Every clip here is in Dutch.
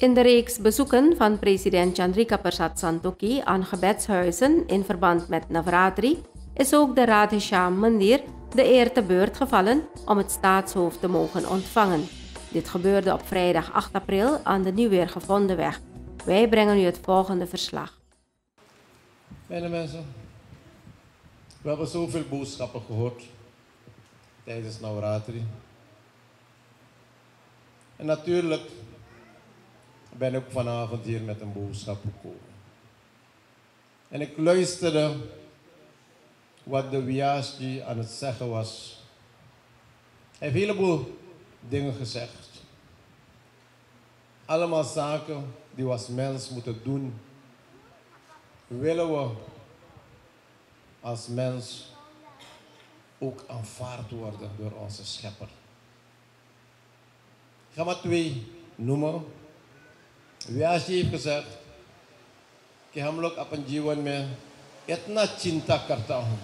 In de reeks bezoeken van president Chandrika Persat Santokhi aan gebedshuizen in verband met Navratri is ook de Radhesham Mandir de eer te beurt gevallen om het staatshoofd te mogen ontvangen. Dit gebeurde op vrijdag 8 april aan de nieuw weer gevonden weg. Wij brengen u het volgende verslag. Mijne mensen, we hebben zoveel boodschappen gehoord tijdens Navratri. En natuurlijk ben ik vanavond hier met een boodschap gekomen. En ik luisterde wat de Vyasji aan het zeggen was. Hij heeft een heleboel dingen gezegd. Allemaal zaken die we als mens moeten doen. Willen we als mens ook aanvaard worden door onze schepper. Ik ga maar twee noemen. Vyasji heeft gezegd, कि हम लोग अपन जीवन में इतना चिंता करता हूँ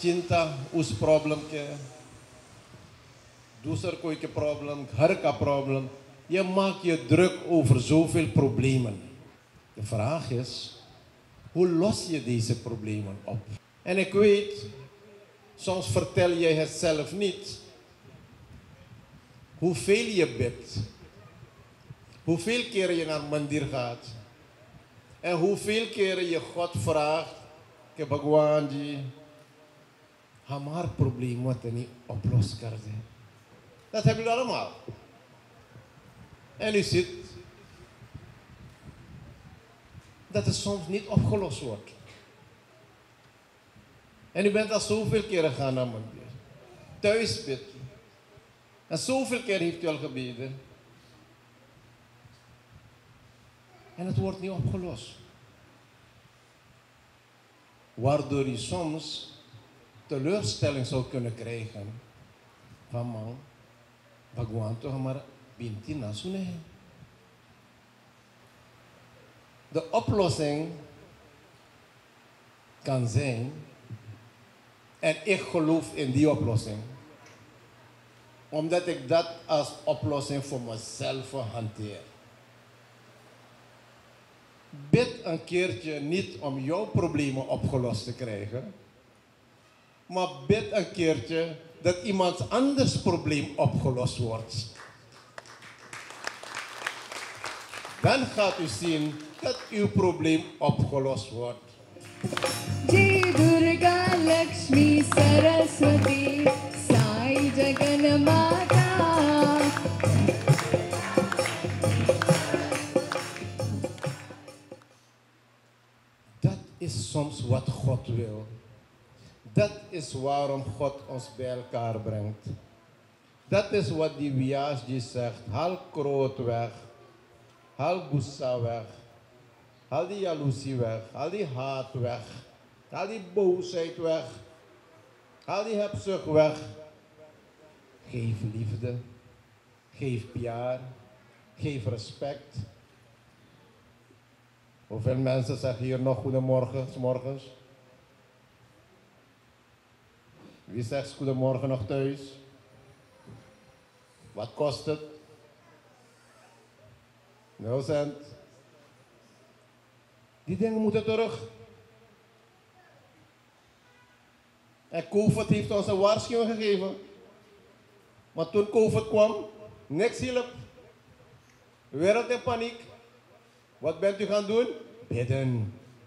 चिंता उस प्रॉब्लम के दूसर कोई के प्रॉब्लम घर का problem je maakt je druk over zoveel problemen. De vraag is, hoe los je deze problemen op? En ik weet, soms vertel je het zelf niet. Hoeveel je bidt. Hoeveel keer je naar mandir gaat. En hoeveel keer je God vraagt. ke Bhagwan ji. Hamar probleem wat niet oplost kan. Dat hebben jullie allemaal. En u ziet dat het soms niet opgelost wordt. En u bent al zoveel keren gegaan naar mandir. Thuis bid. En zoveel keer heeft u al gebeden. En het wordt niet opgelost. Waardoor je soms teleurstelling zou kunnen krijgen. Van man, Bhagwan toch maar binti nasune. De oplossing kan zijn, en ik geloof in die oplossing, omdat ik dat als oplossing voor mezelf hanteer bid een keertje niet om jouw problemen opgelost te krijgen, maar bid een keertje dat iemand anders probleem opgelost wordt. Dan gaat u zien dat uw probleem opgelost wordt. Jai Durga Lakshmi Saraswati Sai is soms wat God wil. Dat is waarom God ons bij elkaar brengt. Dat is wat die Vyasji zegt. Haal kroot weg. Haal gussa weg. Haal die jaloezie weg. Haal die haat weg. Haal die boosheid weg. Haal die hebzucht weg. Geef liefde. Geef piaar. Geef respect. Hoeveel mensen zeggen hier nog goedemorgen, 's morgens? Wie zegt goedemorgen nog thuis? Wat kost het? Nul cent. Die dingen moeten terug. En COVID heeft ons een waarschuwing gegeven. Maar toen COVID kwam, niks hielp. Wereld in paniek. Wat bent u gaan doen? Bidden.